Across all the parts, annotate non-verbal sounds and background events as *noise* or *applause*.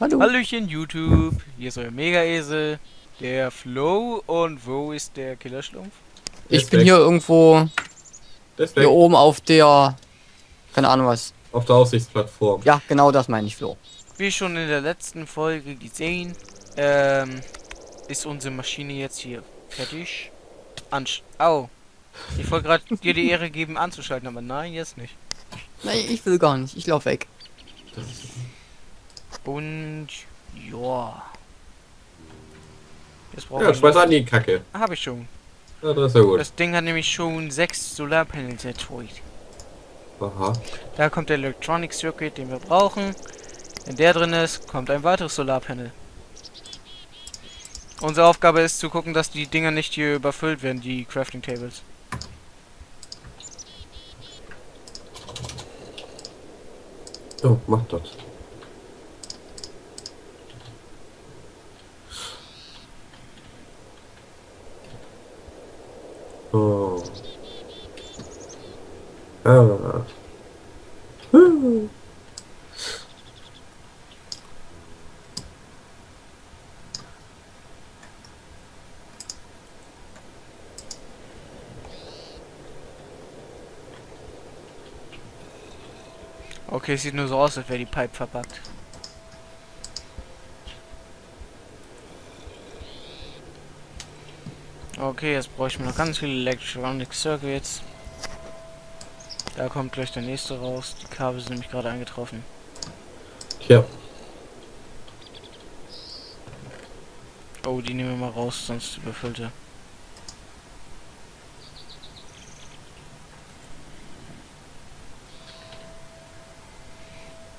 Hallo. Hallöchen YouTube, hier ist euer Mega-Esel, der Flo und wo ist der Killerschlumpf? Ich Ist bin weg. hier irgendwo ist hier oben auf der. Keine Ahnung was. Auf der Aussichtsplattform. Ja, genau das meine ich, Flo. Wie schon in der letzten Folge gesehen, ähm, ist unsere Maschine jetzt hier fertig. Ansch Au. Ich wollte gerade *laughs* dir die Ehre geben anzuschalten, aber nein, jetzt nicht. Nein, ich will gar nicht. Ich lauf weg. Und ja. Jetzt brauche Ja, ich. schmeiß an die Kacke. Habe ich schon. Ja, das ist ja gut. Das Ding hat nämlich schon sechs Solarpanels erzeugt. Aha. Da kommt der Electronic Circuit, den wir brauchen. Wenn der drin ist, kommt ein weiteres Solarpanel. Unsere Aufgabe ist zu gucken, dass die Dinger nicht hier überfüllt werden, die Crafting Tables. Oh, mach das. Oh. Ah. Okay, sieht nur so aus, als wäre die Pipe verpackt. Okay, jetzt bräuchten wir noch ganz viele Electronic Circuits. Da kommt gleich der nächste raus. Die Kabel sind nämlich gerade eingetroffen. Tja. Oh, die nehmen wir mal raus, sonst überfüllte.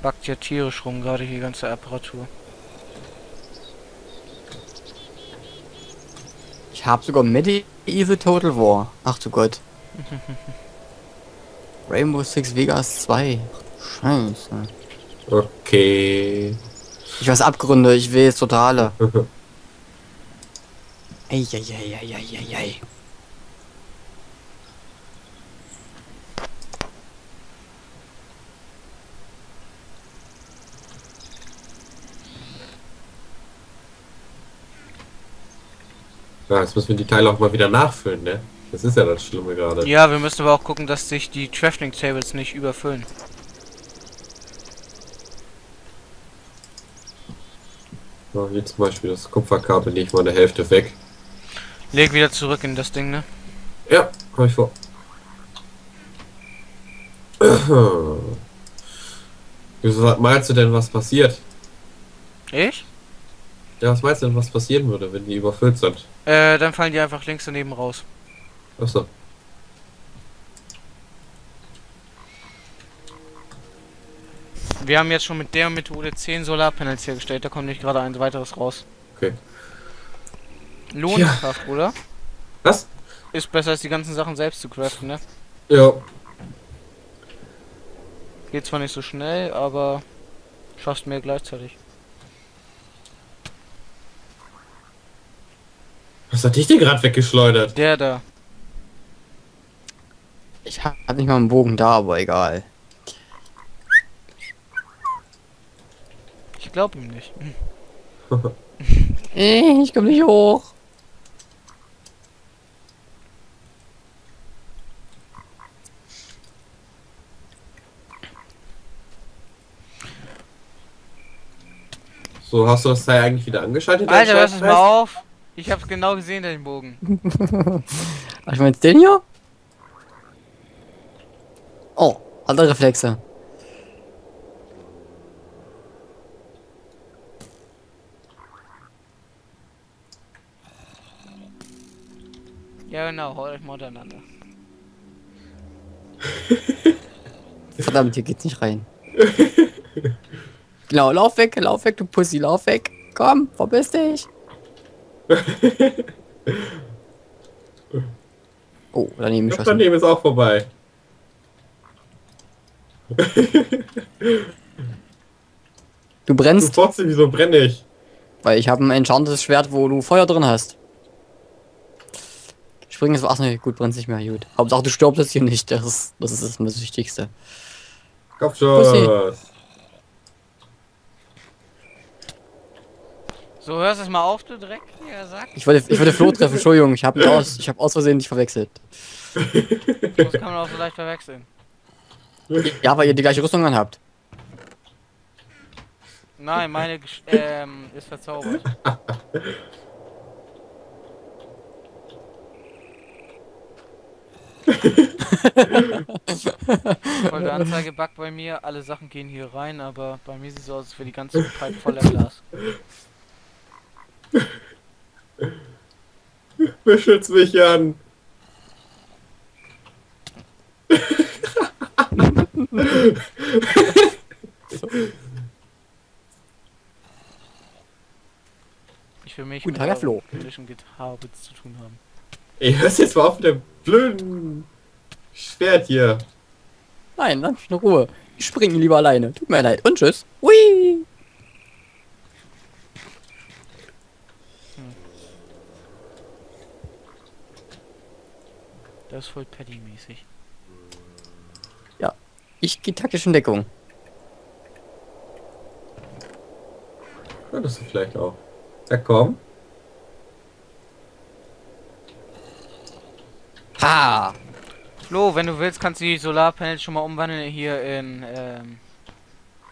Backt ja tierisch rum, gerade die ganze Apparatur. Ich habe sogar Medieval Total War. Ach du Gott. *laughs* Rainbow Six Vegas 2. Scheiße. Okay. Ich weiß Abgründe, ich will es totale. *laughs* Eieieiei. Ja, jetzt müssen wir die Teile auch mal wieder nachfüllen, ne? Das ist ja das Schlimme gerade. Ja, wir müssen aber auch gucken, dass sich die Crafting Tables nicht überfüllen. So, hier zum Beispiel das Kupferkabel lege ich mal eine Hälfte weg. Leg wieder zurück in das Ding, ne? Ja, hab ich vor. *clears throat* Wieso meinst du denn, was passiert? Ich? Ja, was meinst du denn, was passieren würde, wenn die überfüllt sind? Äh, dann fallen die einfach links daneben raus. Achso. Wir haben jetzt schon mit der Methode 10 Solarpanels hergestellt, da kommt nicht gerade ein weiteres raus. Okay. Lohnkraft, oder? Was? Ist besser als die ganzen Sachen selbst zu craften, ne? Ja. Geht zwar nicht so schnell, aber schaffst mehr gleichzeitig. Was hat dich denn gerade weggeschleudert? Der da. Ich hab nicht mal einen Bogen da, aber egal. Ich glaube ihm nicht. *laughs* Äh, Ich komm nicht hoch. So, hast du das Teil eigentlich wieder angeschaltet? Alter, lass es Scheißfest? mal auf. Ich hab's genau gesehen, den Bogen. *laughs* Ach, ich mein den hier? Oh, andere Reflexe. Ja genau, haut euch mal untereinander. *laughs* Verdammt, hier geht's nicht rein. *laughs* genau, lauf weg, lauf weg, du Pussy, lauf weg. Komm, verpiss dich. *laughs* Oh, daneben geschossen. daneben ist auch vorbei. Du Du brennst, Fotze, wieso brenne ich? weil ich habe ein enchantes Schwert, wo du Feuer drin hast. Springen ist, ach ne, gut, brennt nicht mehr, gut. Hauptsache du stirbst jetzt hier nicht, das ist das, ist das Wichtigste. Kopfschuss. So, hörst du es mal auf, du Dreck, wie er sagt. Ich wollte, ich wollte Flo treffen, Entschuldigung, ich habe aus, ich habe aus Versehen dich verwechselt. Das kann man auch so leicht verwechseln. Ja, weil ihr die gleiche Rüstung anhabt. Nein, meine ähm, ist verzaubert. Folgeanzeige backt bei mir, alle Sachen gehen hier rein, aber bei mir sieht es so aus, als wäre die ganze Pipe voller Glas. *laughs* Beschütz mich an. *laughs* Ich will mich Guten mit Tag, Herr eurem Flo. Gitarrewitz zu tun haben. Ey, hörst jetzt mal auf mit dem blöden Schwert hier. Nein, lass mich in Ruhe. Ich springe lieber alleine. Tut mir leid. Und tschüss. Hui! Das ist voll Paddy-mäßig. Ich gehe taktisch in Deckung. Könntest du vielleicht auch. Ja, komm. Ha! Flo, wenn du willst, kannst du die Solarpanels schon mal umwandeln hier in, ähm,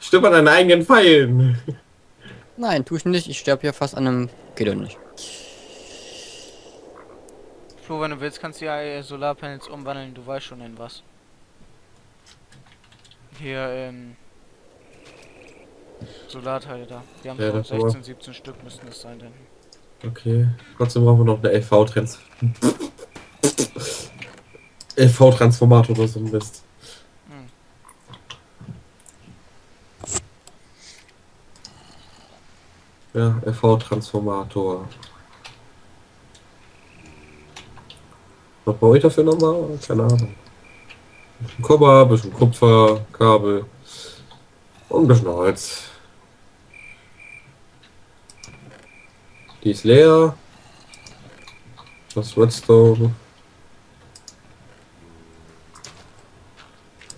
Stimmt an deinen eigenen Pfeilen. Nein, tu ich nicht. Ich sterbe hier fast an einem. Geht doch nicht. Flo, wenn du willst, kannst du die äh, Solarpanels umwandeln, du weißt schon in was. Hier in Solarteile da. Wir haben Ja, so das war- 16, 17 Stück müssten es sein, denn. Okay. Trotzdem brauchen wir noch eine LV-Trans. LV-Transformator *laughs* oder so ein Mist. Hm. Ja, LV-Transformator. Was brauche ich dafür nochmal? Keine Ahnung. Bisschen Kupfer, bisschen Kupfer, Kabel und ein bisschen Holz. Die ist leer. Das Redstone.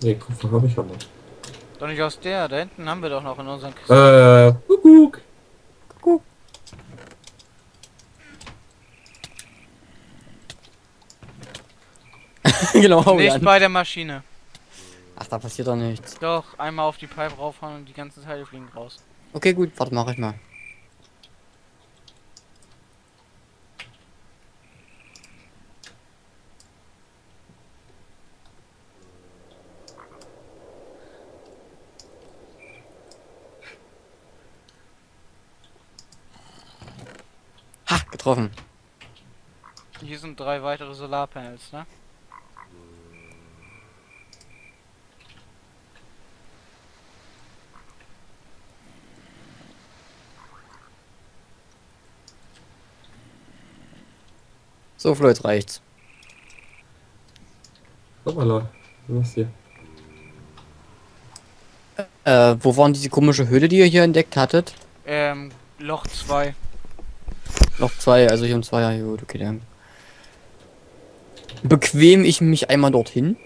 Ne, Kupfer habe ich noch. Doch nicht aus der, da hinten haben wir doch noch in unseren Kisten. Äh, Kuckuck. Guck. Genau, nicht Jan. bei der Maschine. Ach, da passiert doch nichts. Doch, einmal auf die Pipe raufhauen und die ganzen Teile fliegen raus. Okay, gut, warte, mach ich mal. Ha, getroffen. Hier sind drei weitere Solarpanels, ne? So, Flo, jetzt reicht's. Guck mal, Leute. Was hier? Äh, wo waren diese komische Höhle, die ihr hier entdeckt hattet? Ähm, Loch 2. Noch zwei, also hier um zwei, ja gut, okay, dann. Bequem ich mich einmal dorthin.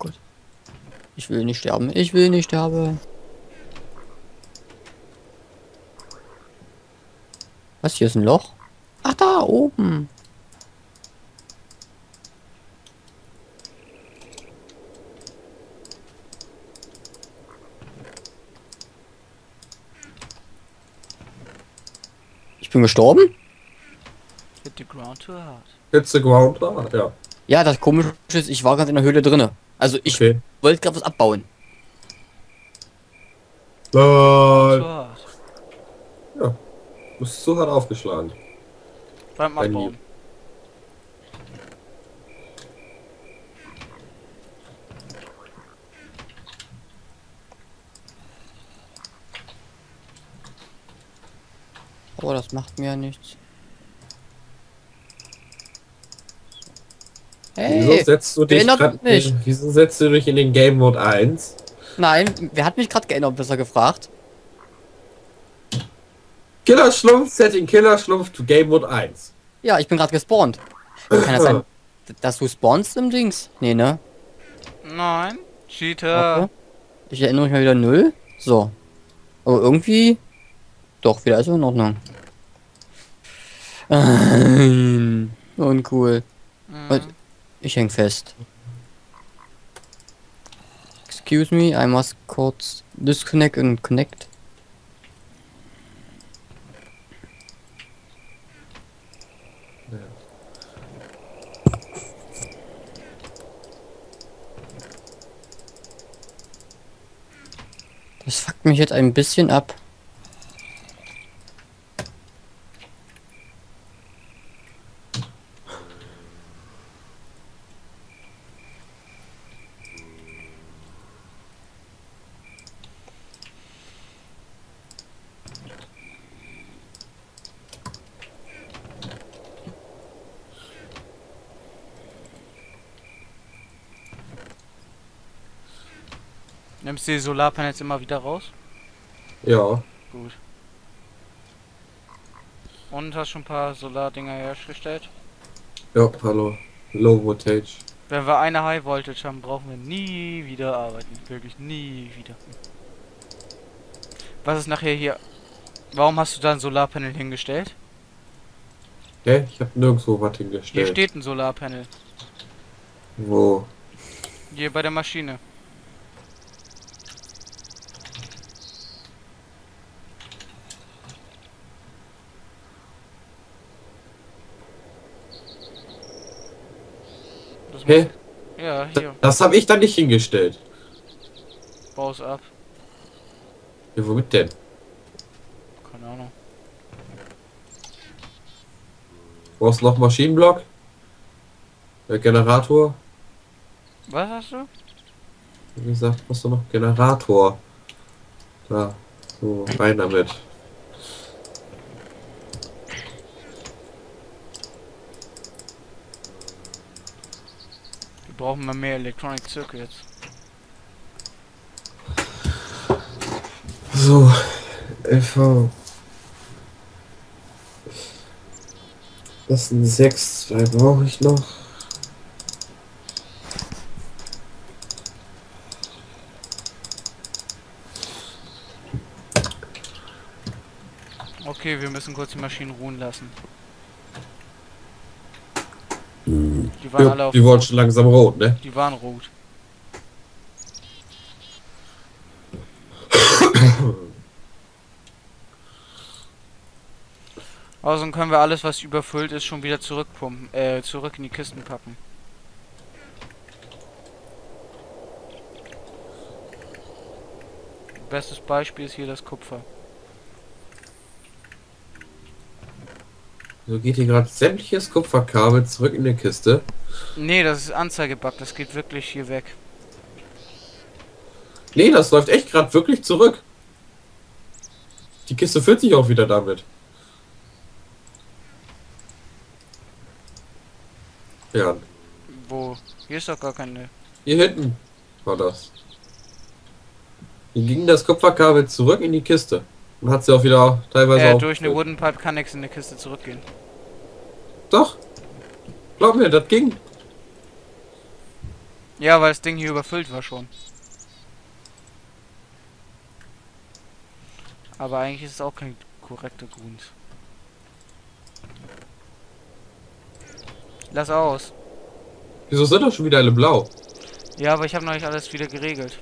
Gut. Ich will nicht sterben, ich will nicht sterben. Was, hier ist ein Loch? Da oben. Ich bin gestorben? Hit the ground too hard. Hits the ground hard, ja. Ja, das komische ist, ich war gerade in der Höhle drinne. Also ich Okay. wollte gerade was abbauen. Too Lol. Ja. Du bist so hart aufgeschlagen. Beim Bei Abbauen. Aber das macht mir ja nichts. Wieso Hey, setzt du dich grad, mich. Wieso setzt du dich in den Game Mode 1? nein, wer hat mich gerade geändert, besser gefragt? Killerschlumpf, Setting Killerschlumpf to Game Mode 1. Ja, ich bin gerade gespawnt. Kann das sein, *laughs* dass du spawnst im Dings? Nee, ne? Nein. Cheater. Warte. Ich erinnere mich mal wieder null. So. Aber irgendwie Doch, wieder ist in Ordnung. Nein. *laughs* Uncool. Mhm. Ich häng fest. Excuse me, I must kurz disconnect and connect. Das fuckt mich jetzt ein bisschen ab. Die Solarpanels immer wieder raus? Ja, Gut. Und hast schon ein paar Solardinger hergestellt? ja, hallo. Low Voltage. Wenn wir eine High Voltage haben, brauchen wir nie wieder arbeiten. Wirklich nie wieder. Was ist nachher hier? Warum hast du da ein Solarpanel hingestellt? Hä? Ich hab nirgendwo was Hier hingestellt. steht ein Solarpanel. Wo? Hier bei der Maschine. Hä? Ja, hier. Das habe ich da nicht hingestellt. Baus ab. Ja, womit denn? Keine Ahnung. Brauchst noch Maschinenblock? Der Generator? Was hast du? Wie gesagt, brauchst du noch Generator? Da. So, rein damit. Brauchen mal mehr Electronic Circuits. So, LV. Das sind sechs, zwei brauche ich noch. Okay, wir müssen kurz die Maschinen ruhen lassen. Die waren alle Ja, auf. die wollen schon langsam rot, ne? Die waren rot. Außerdem können wir alles, was überfüllt ist, schon wieder zurückpumpen, äh, zurück in die Kisten packen. Bestes Beispiel ist hier das Kupfer. So geht hier gerade sämtliches Kupferkabel zurück in die Kiste. Nee, das ist Anzeigebug, das geht wirklich hier weg. Nee, das läuft echt gerade wirklich zurück. Die Kiste füllt sich auch wieder damit. Ja, Wo? Hier ist doch gar keine. hier hinten war das. Hier ging das Kupferkabel zurück in die Kiste. Und hat sie auch wieder teilweise Äh, auch. durch eine Wooden Pipe kann nichts in die Kiste zurückgehen. Doch. Glaub mir, das ging. Ja, weil das Ding hier überfüllt war schon. Aber eigentlich ist es auch kein korrekter Grund. Lass aus. Wieso sind doch schon wieder alle blau? Ja, aber ich habe noch nicht alles wieder geregelt.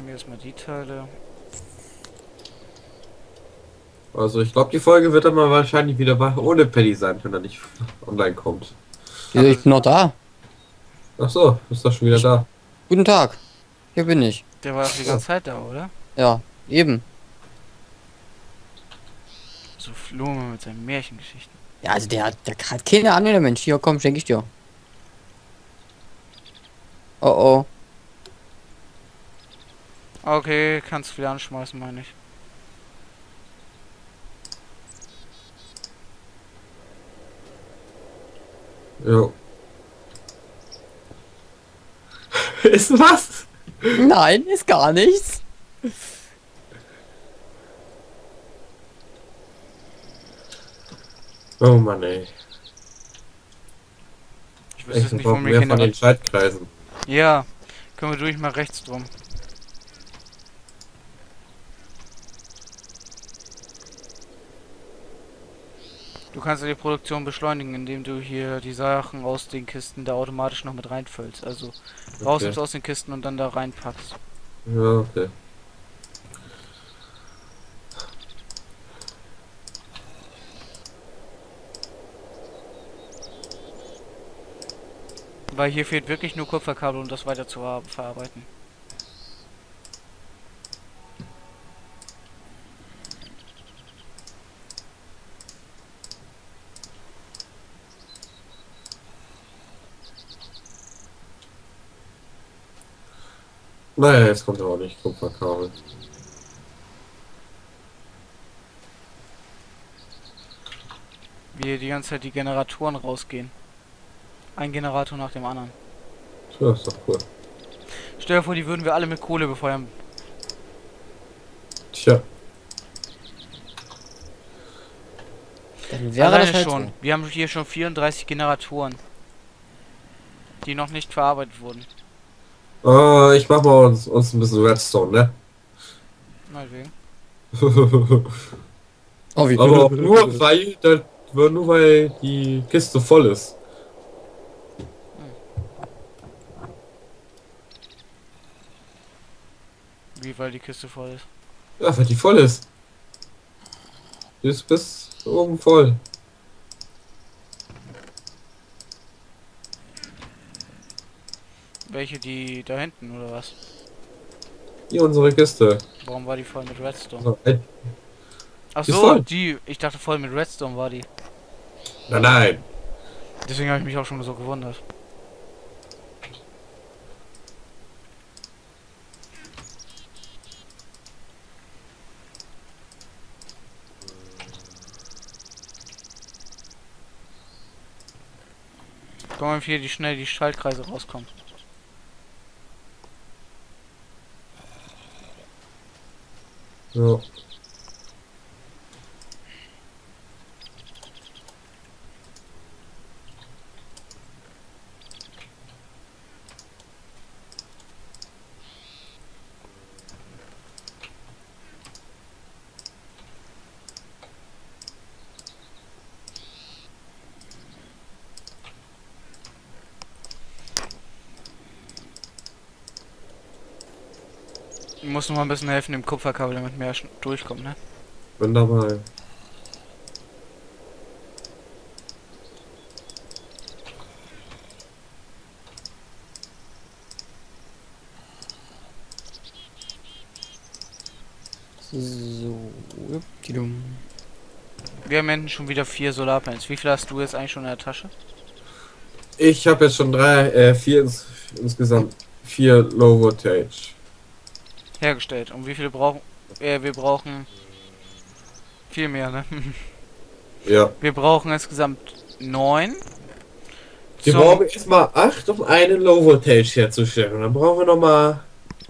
Nehme jetzt mal die Teile. Also ich glaube, die Folge wird dann mal wahrscheinlich wieder ohne Paddy sein, wenn er nicht online kommt. Wieso, ich bin noch da. Ach so, ist doch schon wieder da. Guten Tag. Hier bin ich. Der war doch die ganze Zeit da, oder? Ja, eben. So Flume mit seinen Märchengeschichten. Ja, also der, hat- der hat keine Ahnung, der Mensch. Hier, komm, schenke ich dir. Oh oh. Okay, kannst wieder anschmeißen, meine ich. Ja. *laughs* Ist was? Nein, ist gar nichts. Oh Mann, ey. Ich weiß jetzt Ich nicht, warum wir von den. Schaltkreisen. Ja, können wir durch mal rechts drum. Du kannst ja die Produktion beschleunigen, indem du hier die Sachen aus den Kisten da automatisch noch mit reinfüllst. Also rausnimmst aus den Kisten und dann da reinpackst. Ja, okay. Weil hier fehlt wirklich nur Kupferkabel, um das weiter zu ver- verarbeiten. Naja, jetzt kommt aber nicht Kupferkabel. Wie hier die ganze Zeit die Generatoren rausgehen. Ein Generator nach dem anderen. Ja, ist doch cool. Stell dir vor, die würden wir alle mit Kohle befeuern. Tja, Dann wäre Alleine das halt schon. so. Wir haben hier schon 34 Generatoren. Die noch nicht verarbeitet wurden. Äh, ich mach mal uns, uns ein bisschen Redstone, ne? Meinetwegen. *laughs* Oh, wie aber auch nur, weil, das, nur weil die Kiste voll ist. Wie weil die Kiste voll ist. Ja, weil die voll ist. Die ist bis oben voll. Welche die da hinten oder was? Hier unsere Kiste. Warum war die voll mit Redstone? So, ey, Ach so, die. Ich dachte voll mit Redstone war die. Nein, nein. Deswegen habe ich mich auch schon so gewundert. Guck mal, wie hier die schnell die Schaltkreise rauskommen. Ja. Ich muss noch mal ein bisschen helfen dem Kupferkabel, damit mehr durchkommt, ne? Bin dabei. So. Wir haben hinten schon wieder vier Solarpanels. Wie viel hast du jetzt eigentlich schon in der Tasche? Ich habe jetzt schon drei, äh, vier ins, insgesamt. Vier Low Voltage. Hergestellt. Und wie viele brauchen. Äh, wir brauchen. Viel mehr, ne? *laughs* Ja. Wir brauchen insgesamt neun. Wir Zum- brauchen erstmal acht, um eine Low Voltage herzustellen. Dann brauchen wir nochmal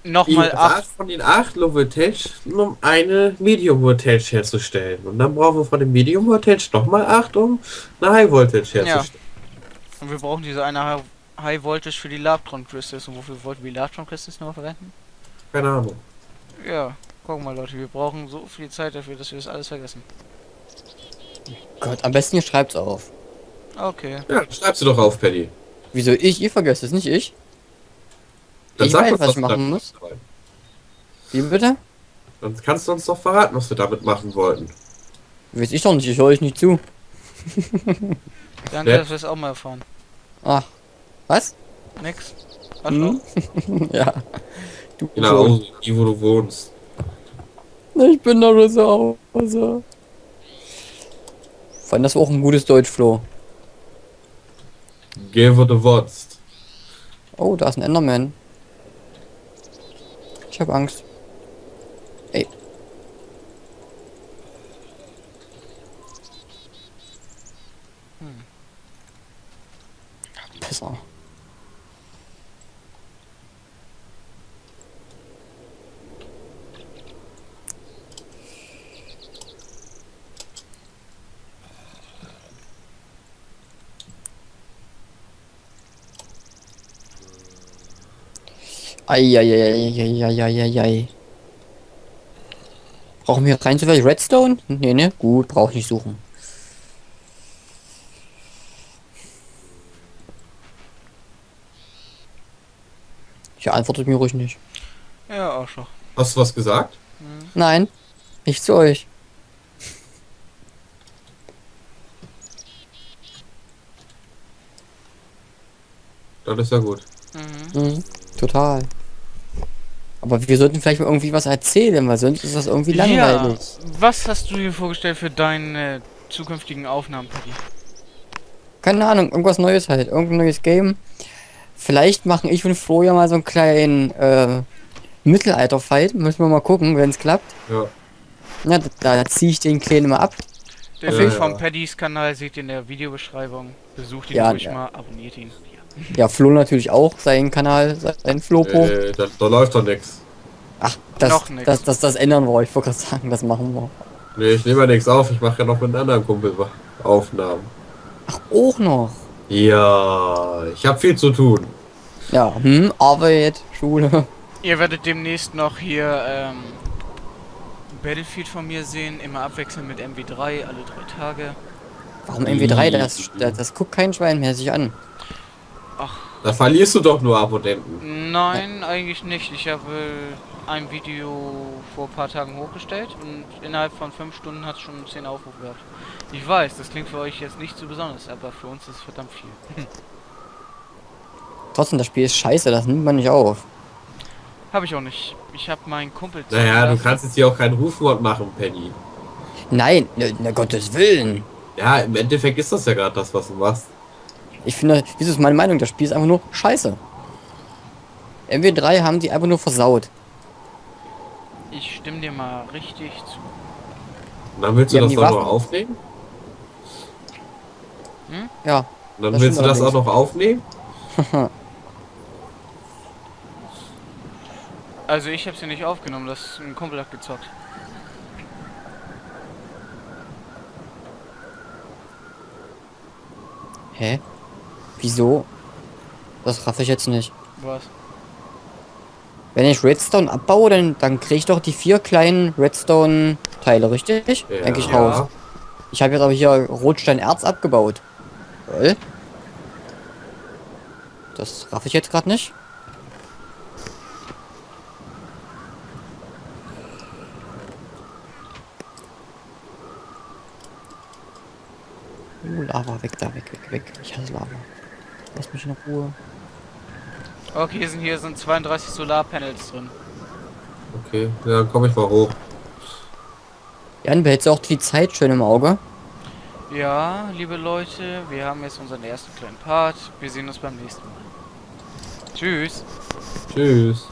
Nochmal acht. von den acht Low Voltage, um eine Medium Voltage herzustellen. Und dann brauchen wir von dem Medium Voltage nochmal acht, um eine High Voltage herzustellen. Und wir brauchen diese eine Hi- High Voltage für die Labtron Crystals. Und wofür wollten wir die Labtron Crystals nochmal verwenden? Keine Ahnung. Ja, guck mal Leute, wir brauchen so viel Zeit dafür, dass wir das alles vergessen. Gott, am besten ihr schreibt's auf. Okay. Ja, dann schreibst du doch auf, Paddy. Wieso ich? Ihr vergesst es, nicht ich? Dann Ich sag weiß, uns was ich machen muss. Wie bitte? Dann kannst du uns doch verraten, was wir damit machen wollten. Weiß ich doch nicht, ich höre euch nicht zu. Dann Ja. dass wir es auch mal erfahren. Ach. Was? Nix. Hm? *laughs* ja. Du Hause, die wo du wohnst. Ich bin doch nur zu Hause. Fand das war auch ein gutes Deutsch, Flo. Geh, wo du wohnst. Oh, da ist ein Enderman. Ich hab Angst. Ey. Besser. Eieieiei. Brauchen wir rein zufällig Redstone? Nee, ne? Gut, brauch nicht suchen. Ja, antwortet mir ruhig nicht. Ja, auch schon. Hast du was gesagt? Nein, nicht zu euch. Das ist ja gut. Mhm. Mhm, total. Aber wir sollten vielleicht mal irgendwie was erzählen, weil sonst ist das irgendwie langweilig. Ja, was hast du dir vorgestellt für deine zukünftigen Aufnahmen, Paddy? Keine Ahnung, irgendwas Neues halt, irgendein neues Game. Vielleicht machen ich und Flo ja mal so einen kleinen äh, Mittelalter-Fight. Müssen wir mal gucken, wenn es klappt. Ja. Ja, da, da ziehe ich den Kleinen mal ab. Den Ja, Link ja. vom Paddys Kanal seht ihr in der Videobeschreibung. Besucht ihn Ja, ruhig ja. mal, abonniert ihn. Ja. Flo natürlich auch, seinen Kanal, sein Flopo. Äh, da, da läuft doch nichts. Ach, das, noch nix. das, das, das ändern wir. Ich wollte gerade sagen, das machen wir. Nee, ich nehme ja nichts auf. Ich mache ja noch mit einem anderen Kumpel Aufnahmen. Ach, auch noch. Ja, ich habe viel zu tun. Ja, hm, Arbeit, Schule. Ihr werdet demnächst noch hier ähm, Battlefield von mir sehen, immer abwechselnd mit MW3, alle drei Tage. Warum MW3? Das, das, das guckt kein Schwein mehr sich an. Da verlierst du doch nur Abonnenten. Nein, eigentlich nicht. Ich habe ein Video vor ein paar Tagen hochgestellt und innerhalb von fünf Stunden hat es schon 10 Aufrufe gehabt. Ich weiß, das klingt für euch jetzt nicht so besonders, aber für uns ist es verdammt viel. *laughs* Trotzdem, das Spiel ist scheiße, das nimmt man nicht auf. Habe ich auch nicht. Ich habe meinen Kumpel Naja, du kannst jetzt hier auch keinen Rufmord machen, Penny. Nein, ne, ne Gottes Willen. Ja, im Endeffekt ist das ja gerade das, was du machst. Ich finde, das ist meine Meinung, das Spiel ist einfach nur scheiße. MW3 haben die einfach nur versaut. Ich stimme dir mal richtig zu. Dann willst du Die das auch noch aufnehmen? Ja, Und dann willst du das auch noch aufnehmen? *laughs* Also ich habe sie nicht aufgenommen, das ein Kumpel hat gezockt. hä? Wieso? Das raff ich jetzt nicht. Was? Wenn ich Redstone abbaue, dann, dann kriege ich doch die vier kleinen Redstone-Teile, richtig? Ja. Eigentlich raus. Ich habe jetzt aber hier Rotsteinerz abgebaut. Toll. Das raff ich jetzt gerade nicht. Uh, Lava, weg da, weg, weg, weg. Ich hasse Lava. Lass mich in Ruhe. Okay, hier sind, hier sind 32 Solarpanels drin. Okay, ja, dann komme ich mal hoch. Jan, behältst du auch die Zeit schön im Auge? Ja, liebe Leute, wir haben jetzt unseren ersten kleinen Part. Wir sehen uns beim nächsten Mal. Tschüss. Tschüss.